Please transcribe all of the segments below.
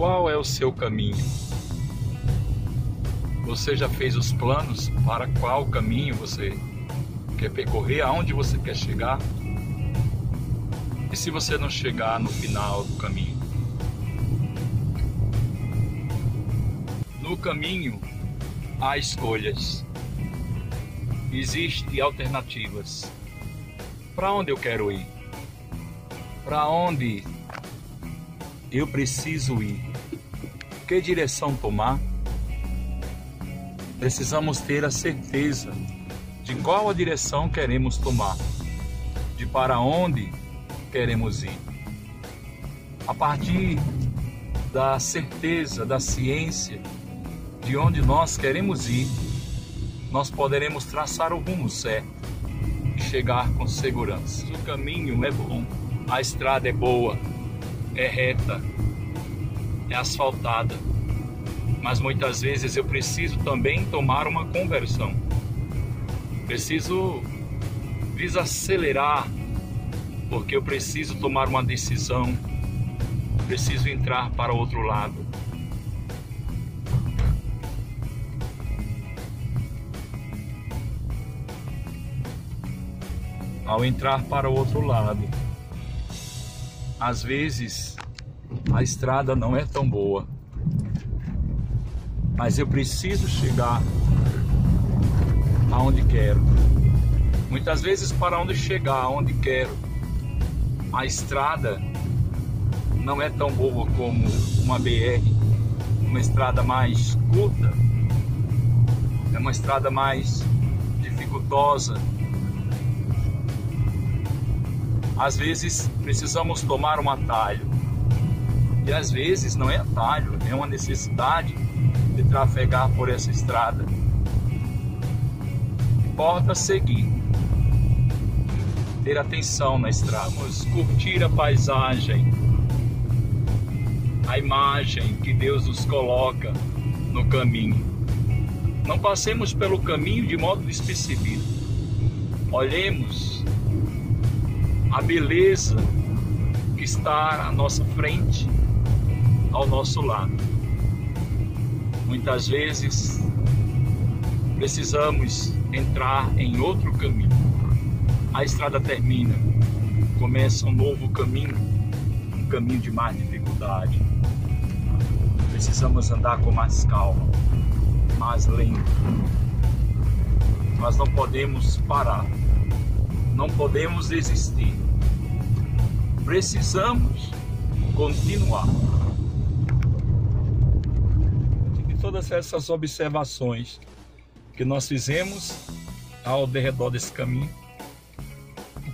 Qual é o seu caminho? Você já fez os planos para qual caminho você quer percorrer, aonde você quer chegar? E se você não chegar no final do caminho? No caminho há escolhas, existem alternativas. Para onde eu quero ir? Para onde eu preciso ir? Que direção tomar? Precisamos ter a certeza de qual a direção queremos tomar, de para onde queremos ir. A partir da certeza, da ciência de onde nós queremos ir, nós poderemos traçar o rumo certo e chegar com segurança. O caminho é bom, a estrada é boa, é reta, é asfaltada, mas muitas vezes eu preciso também tomar uma conversão. Preciso desacelerar porque eu preciso tomar uma decisão, preciso entrar para outro lado. Ao entrar para o outro lado, às vezes a estrada não é tão boa, mas eu preciso chegar aonde quero. Muitas vezes, para onde chegar, aonde quero, a estrada não é tão boa como uma BR, uma estrada mais curta, é uma estrada mais dificultosa. Às vezes precisamos tomar um atalho, e às vezes não é atalho, é uma necessidade de trafegar por essa estrada. Importa seguir ter atenção na estrada, vamos curtir a paisagem, a imagem que Deus nos coloca no caminho. Não passemos pelo caminho de modo despercebido. Olhemos a beleza que está à nossa frente, ao nosso lado. Muitas vezes precisamos entrar em outro caminho a estrada termina, começa um novo caminho, um caminho de mais dificuldade. Precisamos andar com mais calma, mais lento. Mas não podemos parar, não podemos desistir. Precisamos continuar. De todas essas observações que nós fizemos ao redor desse caminho,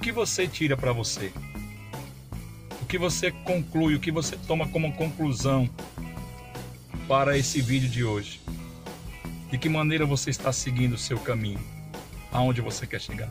que você tira para você? O que você conclui, o que você toma como conclusão para esse vídeo de hoje? De que maneira você está seguindo o seu caminho? Aonde você quer chegar?